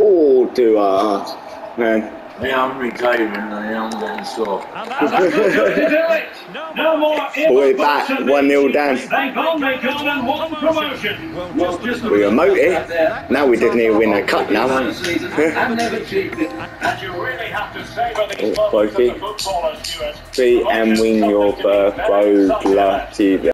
Oh, do I? Man. Yeah, I'm retiring. I'm getting soft. We're back, 1-0 down. They gone, they gone, We were moted. Now we didn't even win a cup now. I've. And moments oh, and win your birth, TV.